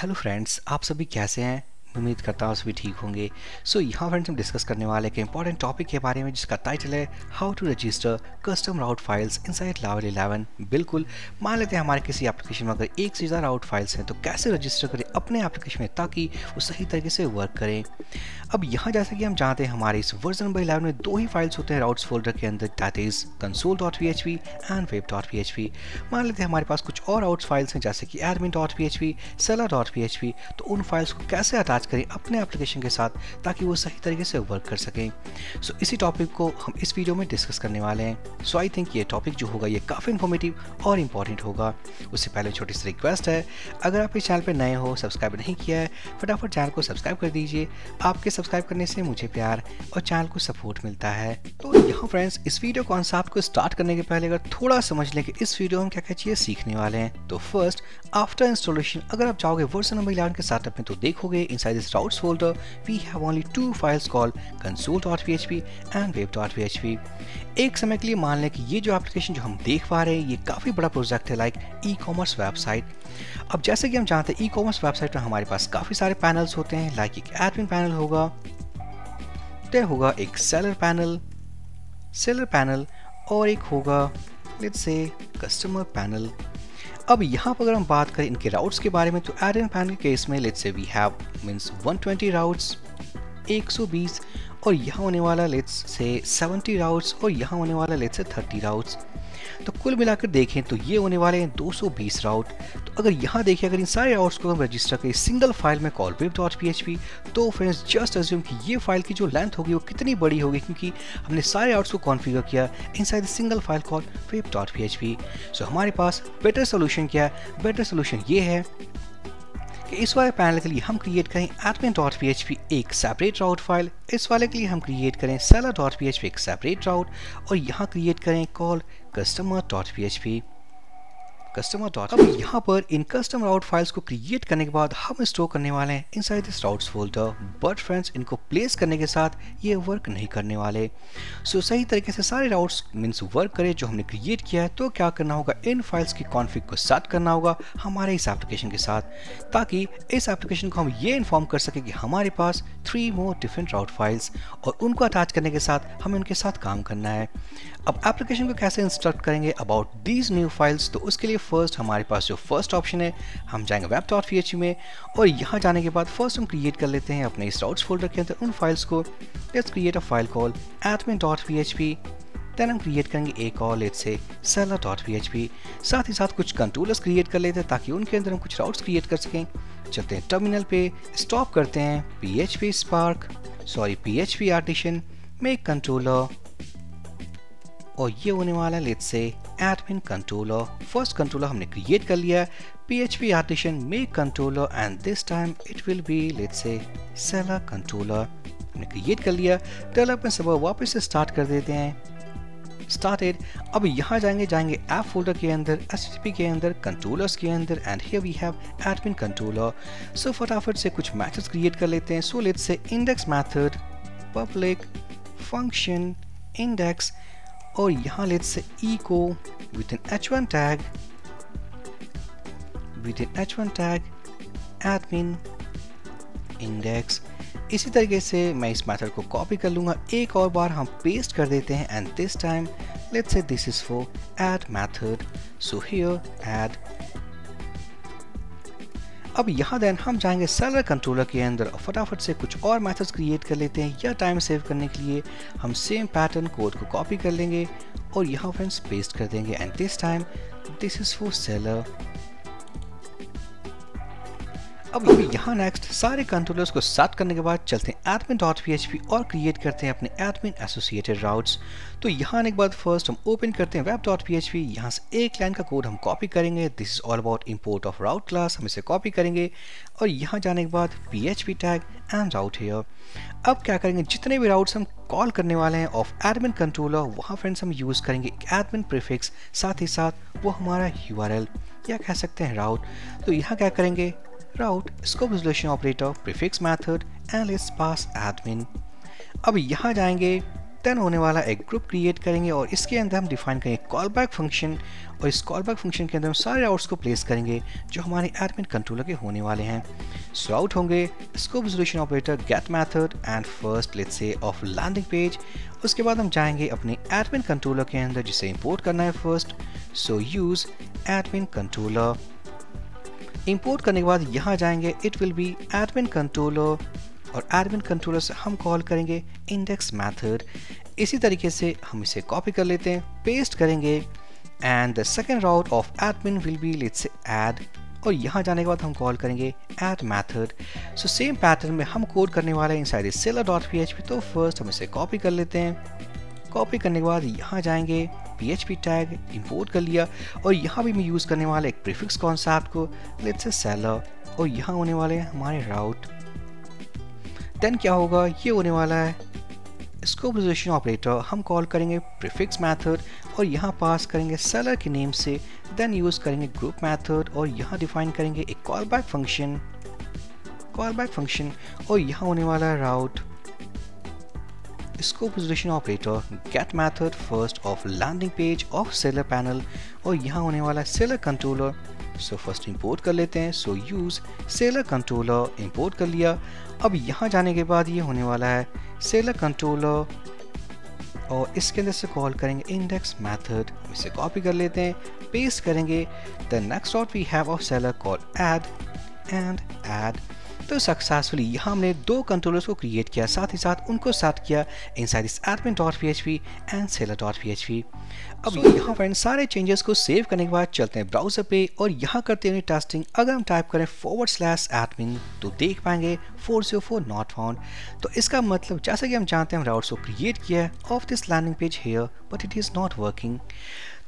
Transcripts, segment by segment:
Hello friends आप सभी कैसे हैं? उम्मीद करता हूँ सभी ठीक होंगे। सो so, यहाँ फ्रेंड्स हम डिस्कस करने वाले एक इंपॉर्टेंट टॉपिक के बारे में जिसका टाइटल है how to register custom route files inside Laravel 11 बिल्कुल मान लेते हैं हमारे किसी एप्लीकेशन में अगर एक से ज़्यादा राउट फाइल्स हैं तो कैसे रजिस्टर करें अपने एप्लीकेशन में ताकि वो सही तरीके से वर्क करें? अब यहाँ जैसा कि हम जानते हैं हमारे इस वर्जन नंबर इलेवन में दो ही फाइल्स होते हैं राउट्स फोल्डर के अंदर that is console dot P H P and web dot P H P मान लेते हैं हमारे पास कुछ और आउट्स फाइल्स हैं जैसे कि admin dot P H P seller dot P H P तो उन फाइल्स को कैसे अटैच करें अपने एप्लीकेशन के साथ ताकि वो सही तरीके से वर्क कर सकें। सो so, इसी टॉपिक को हम इस वीडियो में डिस्कस करने वाले हैं। सो आई थिंक ये टॉपिक जो होगा ये काफ़ी इन्फॉर्मेटिव और इंपॉर्टेंट होगा। उससे पहले छोटी सी रिक्वेस्ट है अगर आप इस चैनल पर नए हो सब्सक्राइब नहीं किया है फटाफट चैनल को सब्सक्राइब कर दीजिए। आपके सब्सक्राइब करने से मुझे प्यार और चैनल को सपोर्ट मिलता है। तो यहाँ फ्रेंड्स इस वीडियो कॉन्सेप्ट को स्टार्ट करने के पहले अगर थोड़ा समझ लें कि इस वीडियो में क्या क्या चीज़ें सीखने वाले हैं तो फ़र्स्ट आफ्टर इंस्टॉलेशन अगर आप चाहोगे वर्सन नंबर इलेवन के सेटअप में तो देखोगे inside this routes folder we have only two files called console.php and web.php एक समय के लिए मान लें कि ये जो एप्लीकेशन जो हम देख पा रहे हैं, ये काफ़ी बड़ा प्रोजेक्ट है लाइक ई कॉमर्स वेबसाइट अब जैसे कि हम जानते हैं ई कॉमर्स वेबसाइट में हमारे पास काफ़ी सारे पैनल्स होते हैं लाइक एक एडमिन पैनल होगा तो होगा एक सेलर पैनल सेलर पैनल और एक होगा लेट्स से कस्टमर पैनल अब यहाँ पर अगर हम बात करें इनके राउट्स के बारे में तो एडन फ़ैन के केस में let's say we have means 120 routes 120 और यहाँ होने वाला लेट्स से 70 राउट्स और यहाँ होने वाला लेट्स से 30 राउट्स तो कुल मिलाकर देखें तो ये होने वाले हैं 220 राउट। तो अगर यहाँ देखें, अगर इन सारे राउट्स को हम रजिस्टर करें सिंगल फ़ाइल में कॉल वेब डॉट पीएचपी तो फ्रेंड्स जस्ट अज्यूम कि ये फ़ाइल की जो लेंथ होगी वो कितनी बड़ी होगी, क्योंकि हमने सारे राउट्स को कॉन्फ़िगर किया inside single file call web dot P so हमारे पास बेटर सोल्यूशन क्या है? बेटर सोल्यूशन ये है कि इस वाले पैनल के लिए हम क्रिएट करें admin dot P H P एक सेपरेट राउट फ़ाइल इस वाले के लिए हम क्रिएट करें seller dot P H P एक सेपरेट राउट और यहाँ क्रिएट करें call customer dot P H P customer dot अब यहाँ पर इन कस्टम राउट फाइल्स को क्रिएट करने के बाद हम स्टोर करने वाले हैं inside this routes folder but friends इनको प्लेस करने के साथ ये वर्क नहीं करने वाले। सो so, सही तरीके से सारे राउट्स मीन्स वर्क करे जो हमने क्रिएट किया है तो क्या करना होगा? इन फाइल्स की कॉन्फ़िग को सेट करना होगा हमारे इस एप्लीकेशन के साथ ताकि इस एप्लीकेशन को हम ये इन्फॉर्म कर सके कि हमारे पास three more different route files और उनको अटैच करने के साथ हमें उनके साथ काम करना है। अब एप्लीकेशन को कैसे इंस्ट्रक्ट करेंगे अबाउट दीज न्यू फाइल्स तो उसके लिए फ़र्स्ट हमारे पास जो फ़र्स्ट ऑप्शन है, हम जाएँगे वेब डॉट पी में, और यहाँ जाने के बाद फ़र्स्ट हम क्रिएट कर लेते हैं, अपने इस राउट्स फोल्डर के अंदर उन फाइल्स को। Let's create a file call admin dot P then हम क्रिएट करेंगे एक और let say seller dot P साथ ही साथ कुछ कंट्रोलर्स क्रिएट कर लेते हैं, ताकि उनके अंदर हम कुछ राउट्स क्रिएट कर सकें। चलते हैं टर्मिनल पे स्टॉप करते हैं P H P spark sorry P H P artisan make controller और ये होने वाला है let's say admin controller first controller हमने क्रिएट कर लिया PHP artisan make controller and this time it will be let's say seller controller हमने create कर लिया। डेवलपमेंट सब वापस से स्टार्ट कर देते हैं। स्टार्टेड अब यहाँ जाएँगे जाएँगे ऐप फोल्डर के अंदर एस के अंदर कंट्रोलर्स के अंदर and here we have admin controller so फटाफट से कुछ मैथड्स क्रिएट कर लेते हैं। So let's say index method public function index और यहाँ let's say echo with an H one tag with an H one tag admin index इसी तरीके से मैं इस मैथड को कॉपी कर लूँगा। एक और बार हम पेस्ट कर देते हैं and this time let's say this is for add method so here add अब यहाँ देन हम जाएँगे सेलर कंट्रोलर के अंदर और फटाफट से कुछ और मैथड्स क्रिएट कर लेते हैं। या टाइम सेव करने के लिए हम सेम पैटर्न कोड को कॉपी कर लेंगे और यहाँ फ्रेंड्स पेस्ट कर देंगे। And this time this is for seller अब यहाँ नेक्स्ट सारे कंट्रोलर्स को साथ करने के बाद चलते हैं एडमिन डॉट पी और क्रिएट करते हैं अपने एडमिन एसोसिएटेड राउट्स तो यहाँ आने के बाद फ़र्स्ट हम ओपन करते हैं वेब डॉट पी यहाँ से एक लाइन का कोड हम कॉपी करेंगे। This is all about import of route class हम इसे कॉपी करेंगे। और यहाँ जाने के बाद P H P tag and route here अब क्या करेंगे? जितने भी राउट्स हम कॉल करने वाले हैं ऑफ़ एडमिन कंट्रोलर वहाँ फ्रेंड्स हम यूज़ करेंगे एडमिन प्रीफिक्स साथ ही साथ वो हमारा यू या कह सकते हैं राउट तो यहाँ क्या करेंगे? Route, scope resolution operator, prefix method and let's pass admin. अब यहाँ जाएँगे देन होने वाला एक ग्रुप क्रिएट करेंगे और इसके अंदर हम डिफाइन करेंगे कॉल बैक फ़ंक्शन और इस कॉल बैक फ़ंक्शन के अंदर हम सारे आउट्स को प्लेस करेंगे जो हमारे एडमिन कंट्रोलर के होने वाले हैं। सो आउट होंगे scope resolution operator get method and first let's say of landing page उसके बाद हम जाएँगे अपने एडमिन कंट्रोलर के अंदर जिसे इंपोर्ट करना है first so use admin controller import करने के बाद यहाँ जाएँगे it will be admin controller और एडमिन कंट्रोलर से हम कॉल करेंगे इंडेक्स मैथड इसी तरीके से हम इसे कॉपी कर लेते हैं पेस्ट करेंगे and the second route of admin will be let's add और यहाँ जाने के बाद हम कॉल करेंगे add method so same pattern में हम कोड करने वाले हैं inside seller dot P H P तो फ़र्स्ट हम इसे कॉपी कर लेते हैं। कॉपी करने के बाद यहाँ जाएँगे पी टैग इम्पोर्ट कर लिया और यहाँ भी मैं यूज़ करने वाला एक प्रीफिक्स कॉन्सेप्ट को लेट्स से सेलर और यहाँ होने वाले हैं हमारे राउट देन क्या होगा? ये होने वाला है स्कोप रिजोल्यूशन ऑपरेटर हम कॉल करेंगे प्रीफिक्स मेथड और यहाँ पास करेंगे सेलर के नेम से। देन यूज़ करेंगे ग्रुप मेथड और यहाँ डिफाइन करेंगे एक call back function call back function और यहाँ होने वाला है route scope resolution operator, get method first of landing page of seller panel और यहाँ होने वाला है seller controller सो फ़र्स्ट कर लेते हैं so use seller controller import कर लिया। अब यहाँ जाने के बाद ये होने वाला है सेलर कंट्रोलर और इसके अंदर से कॉल करेंगे इंडेक्स मेथड इसे कॉपी कर लेते हैं पेस्ट करेंगे। The next dot we have of seller call add and add तो सक्सेसफुली यहाँ हमने दो कंट्रोलर्स को क्रिएट किया साथ ही साथ उनको सेट किया इन साइड इस admin dot P H P and seller dot P H P अब so, यहाँ फ्रेंड सारे चेंजेस को सेव करने के बाद चलते हैं ब्राउज़र पे और यहाँ करते हैं टेस्टिंग अगर हम टाइप करें फॉरवर्ड स्लैश एडमिन तो देख पाएँगे four zero four not found तो इसका मतलब जैसा कि हम जानते हैं हम राउट्स को क्रिएट किया है। Of this landing page here but it is not working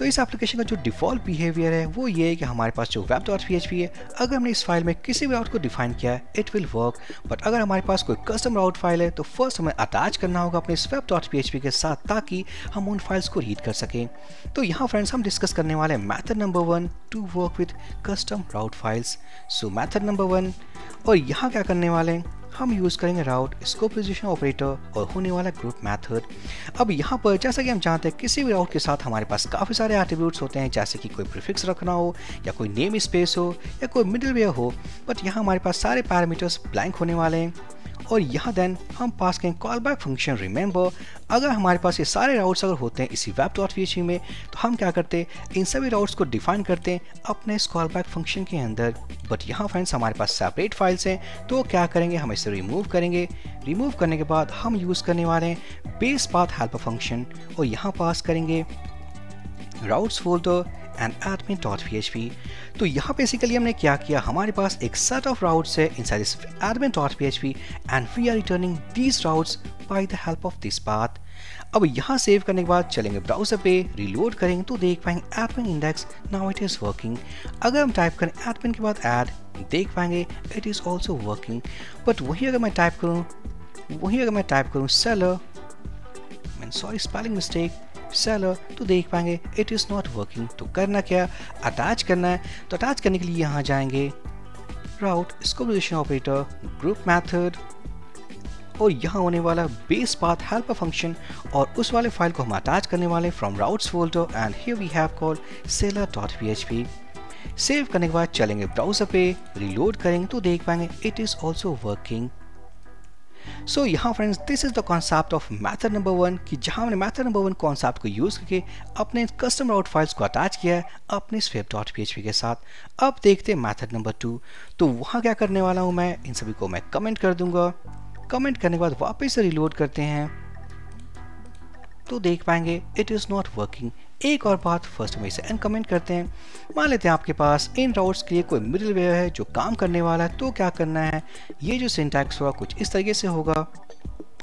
तो इस एप्लीकेशन का जो डिफ़ॉल्ट बिहेवियर है, वो ये है कि हमारे पास जो वेब डॉट पी है, अगर हमने इस फ़ाइल में किसी भी राउट को डिफाइन किया है इट विल वर्क बट अगर हमारे पास कोई कस्टम राउट फ़ाइल है तो फ़र्स्ट हमें अटैच करना होगा अपने इस वेब डॉट पी के साथ, ताकि हम उन फाइल्स को रीड कर सकें. तो यहाँ फ्रेंड्स हम डिस्कस करने वाले हैं method number one to work with custom route files so method number one और यहाँ क्या करने वाले हैं? हम यूज़ करेंगे राउट स्कोप पोजिशन ऑपरेटर और होने वाला ग्रुप मैथड अब यहाँ पर जैसा कि हम जानते हैं, किसी भी राउट के साथ हमारे पास काफ़ी सारे एट्रीब्यूट्स होते हैं, जैसे कि कोई प्रिफिक्स रखना हो, या कोई नेम स्पेस हो, या कोई मिडिल हो बट यहाँ हमारे पास सारे पैरामीटर्स ब्लैंक होने वाले हैं। और यहाँ देन हम पास करें कॉल बैक फ़ंक्शन रिमेंबर अगर हमारे पास ये सारे राउट्स अगर होते हैं इसी वेब डॉट पी में तो हम क्या करते हैं? इन सभी राउट्स को डिफाइन करते हैं अपने इस कॉल बैक फ़ंक्शन के अंदर। बट यहाँ फ्रेंड्स हमारे पास सेपरेट फाइल्स हैं तो क्या करेंगे? हम इसे रिमूव करेंगे। रिमूव करने के बाद हम यूज़ करने वाले हैं बेस पाथ हेल्पर फ़ंक्शन और यहाँ पास करेंगे routes folder and admin dot P तो यहाँ बेसिकली हमने क्या किया? हमारे पास एक सेट ऑफ़ राउट्स है inside admin dot P H P and we are returning these routes by the help of this path अब यहाँ सेव करने के बाद चलेंगे ब्राउज़र पे रिलोड करेंगे तो देख पाएँगे admin index now it is working अगर हम टाइप करें एडमिन के बाद ऐड देख पाएँगे it is also working but वही अगर मैं टाइप करूँ, वही अगर मैं टाइप करूँ seller sorry spelling mistake seller तो देख पाएँगे। इट इज़ नॉट वर्किंग तो करना क्या? अटैच करना है तो अटैच करने के लिए यहाँ जाएँगे। Route position operator group method और यहाँ होने वाला बेस पाथ हेल्प फ़ंक्शन और उस वाले फ़ाइल को हम अटैच करने वाले from routes folder and here we have called seller dot P save करने के बाद चलेंगे ब्राउज़र पे रिलोड करेंगे तो देख पाएँगे it is also working so यहाँ friends this is the concept of method number one कि जहाँ हमने मैथड नंबर वन कॉन्सेप्ट को यूज़ करके अपने कस्टम राउट फाइल्स को अटैच किया है, अपने स्वेप डॉट पी के साथ। अब देखते हैं मैथड नंबर टू तो वहाँ क्या करने वाला हूँ मैं? इन सभी को मैं कमेंट कर दूँगा। कमेंट करने के बाद वापस से रिलोड करते हैं। तो देख पाएँगे। इट इज़ नॉट वर्किंग एक और बात फ़र्स्ट में इसे कमेंट करते हैं। मान लेते हैं आपके पास इन राउट्स के लिए कोई मिडिल वेयर है जो काम करने वाला है तो क्या करना है? ये जो सिंटैक्स होगा कुछ इस तरीके से होगा।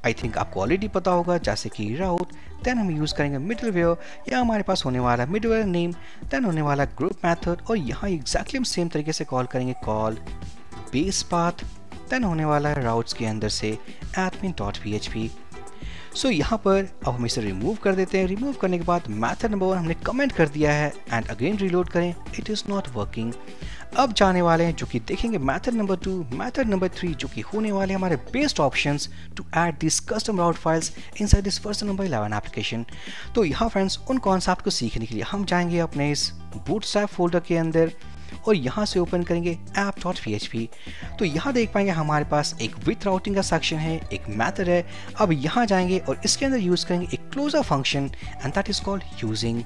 आई थिंक आपको ऑलरेडी पता होगा, जैसे कि राउट देन हम यूज़ करेंगे मिडिल वेयर या हमारे पास होने वाला मिडिल वेयर नेम देन होने वाला ग्रुप मैथड और यहाँ एग्जैक्टली हम सेम तरीके से कॉल करेंगे कॉल बेस पाथ देन होने वाला है राउट्स के अंदर से admin dot P H P so यहाँ पर अब हम इसे रिमूव कर देते हैं। रिमूव करने के बाद मैथड नंबर वन हमने कमेंट कर दिया है एंड अगेन रिलोड करें। इट इज़ नॉट वर्किंग अब जाने वाले हैं जो कि देखेंगे method number two method number three जो कि होने वाले हमारे best options to add this custom route files inside this version number 11 application तो यहाँ फ्रेंड्स उन कॉन्सेप्ट को सीखने के लिए हम जाएँगे अपने इस बूटस्ट्रैप फोल्डर के अंदर। और यहाँ से ओपन करेंगे ऐप डॉट पी तो यहाँ देख पाएँगे हमारे पास एक विथ राउटिंग का सेक्शन है, एक मैथड है। अब यहाँ जाएँगे और इसके अंदर यूज़ करेंगे एक closure function and that is called using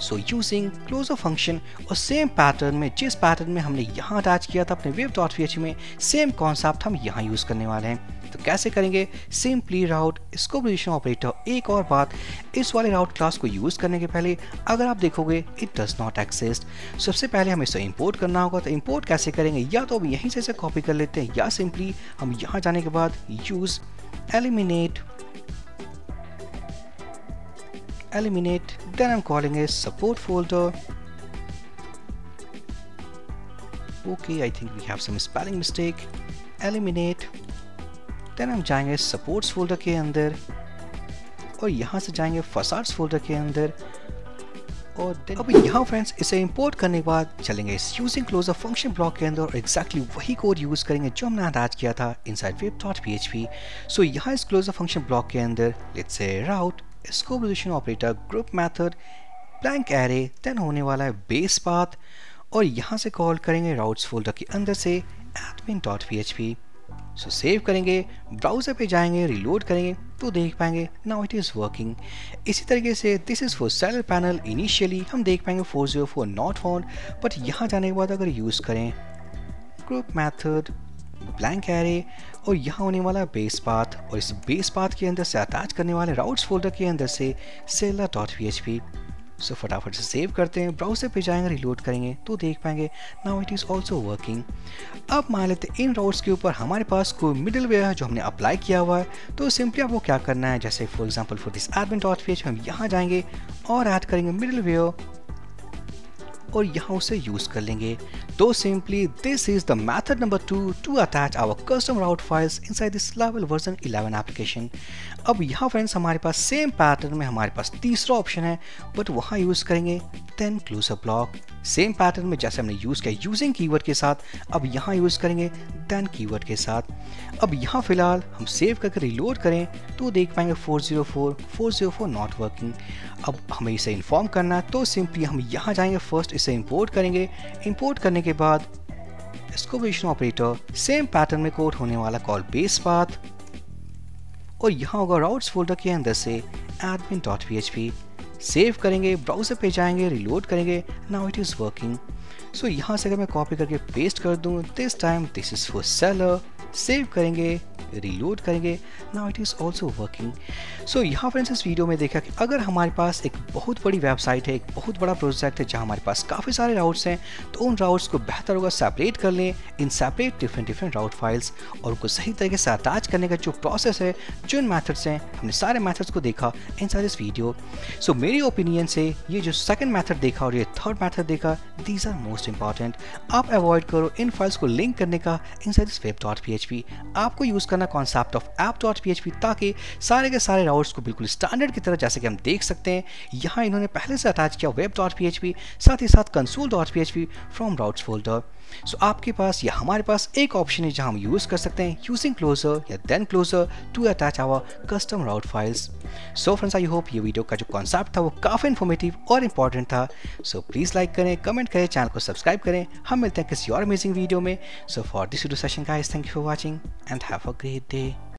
so using closure function और सेम पैटर्न में, जिस पैटर्न में हमने यहाँ अटैच किया था अपने वेब डॉट में सेम कॉन्सेप्ट हम यहाँ यूज़ करने वाले हैं। तो कैसे करेंगे? सिंपली राउट इसको पोजिशन ऑपरेटर एक और बात, इस वाले राउट क्लास को यूज़ करने के पहले अगर आप देखोगे इट डज नॉट एक्सिस्ट सबसे पहले हमें इसे इंपोर्ट करना होगा तो इंपोर्ट कैसे करेंगे? या तो हम यहीं से इसे कॉपी कर लेते हैं, या सिंपली हम यहाँ जाने के बाद use eliminate eliminate, then I'm calling a support folder okay, I think we have some spelling mistake eliminate then हम जाएँगे सपोर्ट्स फोल्डर के अंदर और यहाँ से जाएँगे facades folder के अंदर और अब यहाँ फ्रेंड्स इसे इंपोर्ट करने के बाद चलेंगे इस यूजिंग क्लोजर फ़ंक्शन ब्लॉक के अंदर और एक्जैक्टली वही कोड यूज़ करेंगे जो हमने अटैच किया था inside web dot P H P so यहाँ इस क्लोजर फ़ंक्शन ब्लॉक के अंदर लेट्स से राउट इसको position operator group method blank array then होने वाला है बेस पाथ और यहाँ से कॉल करेंगे राउट्स फोल्डर के अंदर से admin dot P H P so so, save करेंगे ब्राउज़र पे जाएँगे रिलोड करेंगे तो देख पाएँगे नाउ इट इज़ वर्किंग इसी तरीके से this is for seller panel initially हम देख पाएँगे 404 नॉट फाउंड बट यहाँ जाने के बाद अगर यूज़ करें ग्रुप मैथड ब्लैंक एरे और यहाँ होने वाला बेस पाथ और इस बेस पाथ के अंदर से अटैच करने वाले राउट्स फोल्डर के अंदर से seller dot P H so, so फटाफट से सेव करते हैं ब्राउज़र पे जाएँगे रिलोड करेंगे तो देख पाएँगे now it is also working अब मान लेते हैं इन राउट्स के ऊपर हमारे पास कोई मिडिल वेयर है जो हमने अप्लाई किया हुआ है तो सिंपली आपको क्या करना है? जैसे for example for this admin dot page हम यहाँ जाएँगे और ऐड करेंगे मिडिल वेयर और यहाँ उसे यूज़ कर लेंगे। तो simply this is the method number two to attach our custom route files inside this Laravel version 11 application अब यहाँ फ्रेंड्स हमारे पास सेम पैटर्न में हमारे पास तीसरा ऑप्शन है बट वहाँ यूज़ करेंगे then close a block same pattern में जैसे हमने यूज़ किया यूजिंग कीवर्ड के साथ, अब यहाँ यूज़ करेंगे देन कीवर्ड के साथ। अब यहाँ फ़िलहाल हम सेव करके रिलोड करें तो देख पाएँगे 404 404 नॉट वर्किंग अब हमें इसे इन्फॉर्म करना है तो सिंपली हम यहाँ जाएँगे फ़र्स्ट इसे इंपोर्ट करेंगे। इंपोर्ट करने के बाद इसको विजन ऑपरेटर सेम पैटर्न में कोड होने वाला कॉल बेस पाथ और यहाँ होगा राउट्स फोल्डर के अंदर से एडमिन डॉट सेव करेंगे ब्राउज़र पे जाएँगे रिलोड करेंगे now it is working so यहाँ से अगर मैं कॉपी करके पेस्ट कर दूँ this time this is for seller save करेंगे रिलोड करेंगे। Now it is also working so यहाँ फ्रेंड्स इस वीडियो में देखा कि अगर हमारे पास एक बहुत बड़ी वेबसाइट है एक बहुत बड़ा प्रोजेक्ट है जहाँ हमारे पास काफ़ी सारे राउट्स हैं तो उन राउट्स को बेहतर होगा सेपरेट कर लें इन separate different different route files और उनको सही तरीके से अटैच करने का जो प्रोसेस है जो इन मैथड्स हैं हमने सारे मैथड्स को देखा इन सारे इस वीडियो सो so, मेरी ओपिनियन से ये जो सेकेंड मैथड देखा और ये थर्ड मैथड देखा दीज आर मोस्ट इंपॉर्टेंट आप अवॉइड करो इन फाइल्स को लिंक करने का inside web dot PHP आपको यूज़ करना concept of app dot P ताकि सारे के सारे राउट्स को बिल्कुल स्टैंडर्ड की तरह जैसे कि हम देख सकते हैं। यहाँ इन्होंने पहले से अटैच किया वेब डॉट पी साथ ही साथ console dot P H P from routes folder so आपके पास या हमारे पास एक ऑप्शन है जहाँ हम यूज़ कर सकते हैं यूजिंग क्लोजर या then closure to attach our custom route files so friends I hope ये वीडियो का जो कॉन्सेप्ट था वो काफ़ी इन्फॉर्मेटिव और इंपॉर्टेंट था। सो प्लीज़ लाइक करें कमेंट करें चैनल को सब्सक्राइब करें। हम मिलते हैं किसी और अमेजिंग वीडियो में। So for this video session guys thank you for watching and have a great day